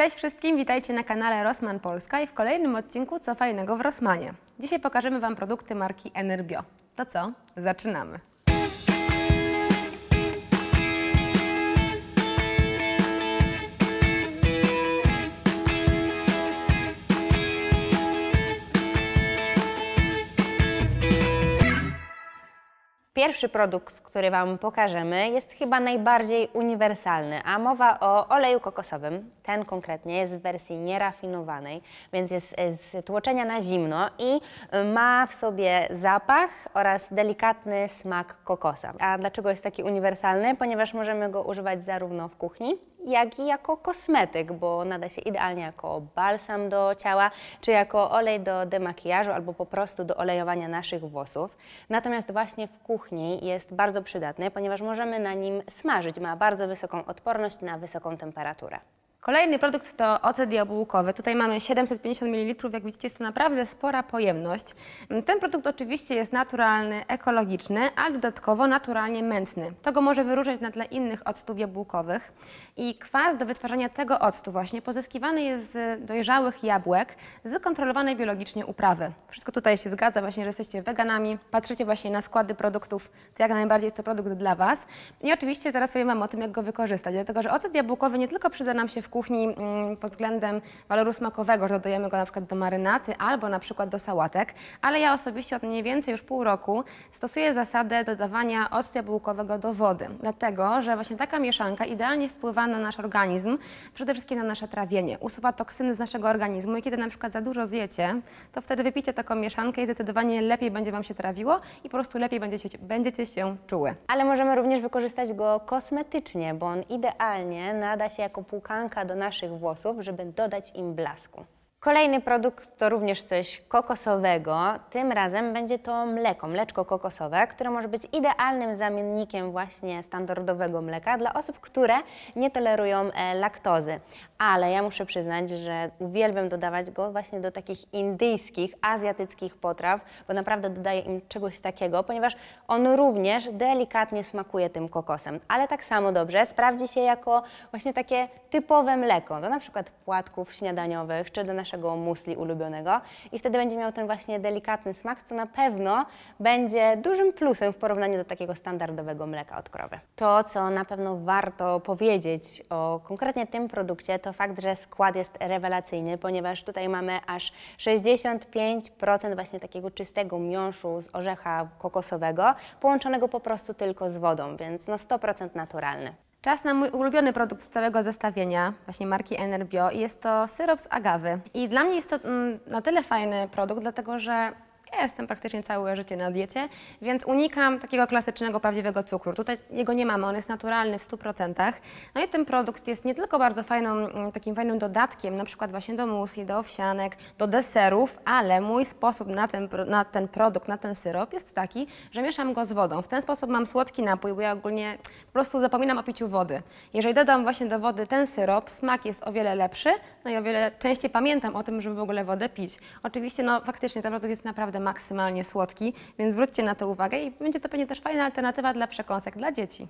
Cześć wszystkim, witajcie na kanale Rossmann Polska i w kolejnym odcinku Co fajnego w Rossmanie. Dzisiaj pokażemy Wam produkty marki Enerbio. To co? Zaczynamy! Pierwszy produkt, który Wam pokażemy, jest chyba najbardziej uniwersalny, a mowa o oleju kokosowym. Ten konkretnie jest w wersji nierafinowanej, więc jest z tłoczenia na zimno i ma w sobie zapach oraz delikatny smak kokosa. A dlaczego jest taki uniwersalny? Ponieważ możemy go używać zarówno w kuchni, jak i jako kosmetyk, bo nada się idealnie jako balsam do ciała, czy jako olej do demakijażu, albo po prostu do olejowania naszych włosów. Natomiast właśnie w kuchni jest bardzo przydatny, ponieważ możemy na nim smażyć. Ma bardzo wysoką odporność na wysoką temperaturę. Kolejny produkt to ocet jabłkowy. Tutaj mamy 750 ml, jak widzicie jest to naprawdę spora pojemność. Ten produkt oczywiście jest naturalny, ekologiczny, ale dodatkowo naturalnie mętny. To go może wyróżniać na tle innych octów jabłkowych. I kwas do wytwarzania tego octu właśnie pozyskiwany jest z dojrzałych jabłek z kontrolowanej biologicznie uprawy. Wszystko tutaj się zgadza właśnie, że jesteście weganami, patrzycie właśnie na składy produktów, to jak najbardziej jest to produkt dla Was. I oczywiście teraz powiem Wam o tym, jak go wykorzystać, dlatego że ocet jabłkowy nie tylko przyda nam się w kuchni mm, pod względem waloru smakowego, że dodajemy go na przykład do marynaty albo na przykład do sałatek, ale ja osobiście od mniej więcej już pół roku stosuję zasadę dodawania octu jabłkowego do wody, dlatego że właśnie taka mieszanka idealnie wpływa na nasz organizm, przede wszystkim na nasze trawienie, usuwa toksyny z naszego organizmu i kiedy na przykład za dużo zjecie, to wtedy wypicie taką mieszankę i zdecydowanie lepiej będzie Wam się trawiło i po prostu lepiej będziecie, będziecie się czuły. Ale możemy również wykorzystać go kosmetycznie, bo on idealnie nada się jako płukanka do naszych włosów, żeby dodać im blasku. Kolejny produkt to również coś kokosowego. Tym razem będzie to mleko, mleczko kokosowe, które może być idealnym zamiennikiem właśnie standardowego mleka dla osób, które nie tolerują e, laktozy. Ale ja muszę przyznać, że uwielbiam dodawać go właśnie do takich indyjskich, azjatyckich potraw, bo naprawdę dodaję im czegoś takiego, ponieważ on również delikatnie smakuje tym kokosem. Ale tak samo dobrze sprawdzi się jako właśnie takie typowe mleko, do na przykład płatków śniadaniowych czy do naszych naszego musli ulubionego i wtedy będzie miał ten właśnie delikatny smak, co na pewno będzie dużym plusem w porównaniu do takiego standardowego mleka od krowy. To, co na pewno warto powiedzieć o konkretnie tym produkcie, to fakt, że skład jest rewelacyjny, ponieważ tutaj mamy aż 65% właśnie takiego czystego miąższu z orzecha kokosowego, połączonego po prostu tylko z wodą, więc no 100% naturalny. Czas na mój ulubiony produkt z całego zestawienia, właśnie marki Enerbio i jest to syrop z agawy. I dla mnie jest to mm, na tyle fajny produkt, dlatego że ja jestem praktycznie całe życie na diecie, więc unikam takiego klasycznego, prawdziwego cukru. Tutaj jego nie mamy, on jest naturalny w 100%. No i ten produkt jest nie tylko bardzo fajną, mm, takim fajnym dodatkiem, na przykład właśnie do musli, do owsianek, do deserów, ale mój sposób na ten, na ten produkt, na ten syrop jest taki, że mieszam go z wodą. W ten sposób mam słodki napój, bo ja ogólnie po prostu zapominam o piciu wody. Jeżeli dodam właśnie do wody ten syrop, smak jest o wiele lepszy, no i o wiele częściej pamiętam o tym, żeby w ogóle wodę pić. Oczywiście, no faktycznie ten produkt jest naprawdę maksymalnie słodki, więc zwróćcie na to uwagę i będzie to pewnie też fajna alternatywa dla przekąsek dla dzieci.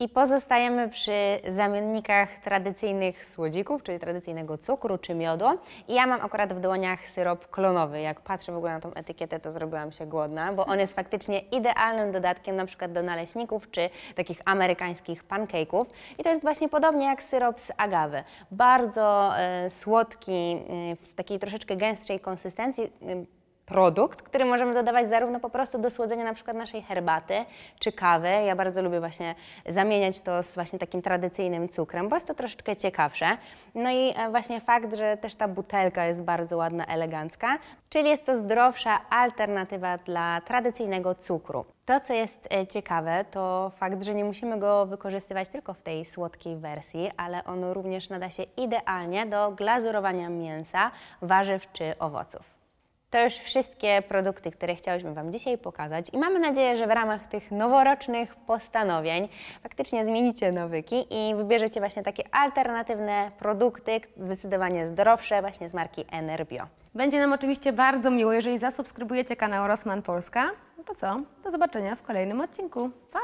I pozostajemy przy zamiennikach tradycyjnych słodzików, czyli tradycyjnego cukru czy miodu. I ja mam akurat w dłoniach syrop klonowy. Jak patrzę w ogóle na tą etykietę, to zrobiłam się głodna, bo on jest faktycznie idealnym dodatkiem na przykład do naleśników czy takich amerykańskich pancake'ów. I to jest właśnie podobnie jak syrop z agawy. Bardzo e, słodki, e, w takiej troszeczkę gęstszej konsystencji. E, produkt, który możemy dodawać zarówno po prostu do słodzenia na przykład naszej herbaty czy kawy. Ja bardzo lubię właśnie zamieniać to z właśnie takim tradycyjnym cukrem, bo jest to troszeczkę ciekawsze. No i e, właśnie fakt, że też ta butelka jest bardzo ładna, elegancka, czyli jest to zdrowsza alternatywa dla tradycyjnego cukru. To, co jest e, ciekawe, to fakt, że nie musimy go wykorzystywać tylko w tej słodkiej wersji, ale on również nada się idealnie do glazurowania mięsa, warzyw czy owoców. To już wszystkie produkty, które chciałyśmy Wam dzisiaj pokazać i mamy nadzieję, że w ramach tych noworocznych postanowień faktycznie zmienicie nawyki i wybierzecie właśnie takie alternatywne produkty, zdecydowanie zdrowsze, właśnie z marki Enerbio. Będzie nam oczywiście bardzo miło, jeżeli zasubskrybujecie kanał Rossmann Polska. No to co? Do zobaczenia w kolejnym odcinku. Pa!